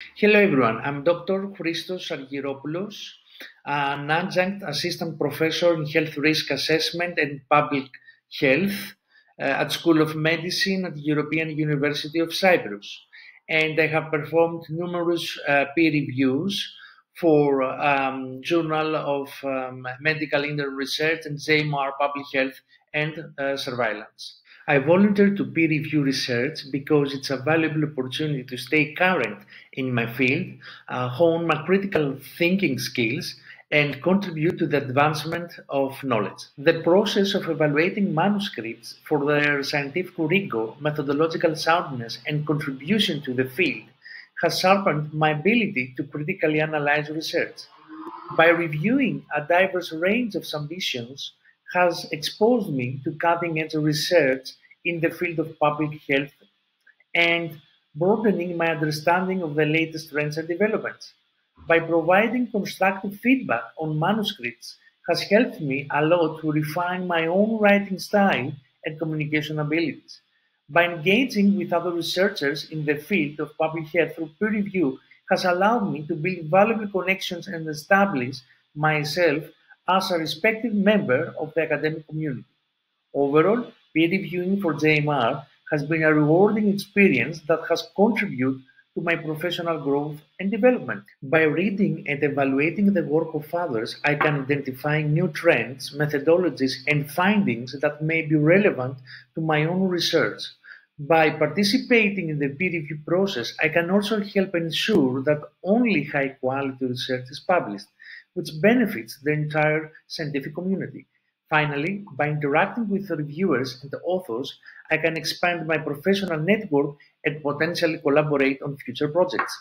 Hello everyone, I'm Dr. Christos Argyropoulos, an adjunct assistant professor in health risk assessment and public health uh, at School of Medicine at the European University of Cyprus. And I have performed numerous uh, peer reviews for um, Journal of um, Medical Internet Research and JMIR Public Health and uh, Surveillance. I volunteer to peer review research because it's a valuable opportunity to stay current in my field, uh, hone my critical thinking skills, and contribute to the advancement of knowledge. The process of evaluating manuscripts for their scientific rigor, methodological soundness, and contribution to the field has sharpened my ability to critically analyze research. By reviewing a diverse range of submissions, has exposed me to cutting edge research in the field of public health and broadening my understanding of the latest trends and developments. By providing constructive feedback on manuscripts has helped me a lot to refine my own writing style and communication abilities. By engaging with other researchers in the field of public health through peer review has allowed me to build valuable connections and establish myself as a respected member of the academic community. Overall, peer reviewing for JMIR has been a rewarding experience that has contributed to my professional growth and development. By reading and evaluating the work of others, I can identify new trends, methodologies, and findings that may be relevant to my own research. By participating in the peer review process, I can also help ensure that only high quality research is published, which benefits the entire scientific community. Finally, by interacting with the reviewers and the authors, I can expand my professional network and potentially collaborate on future projects.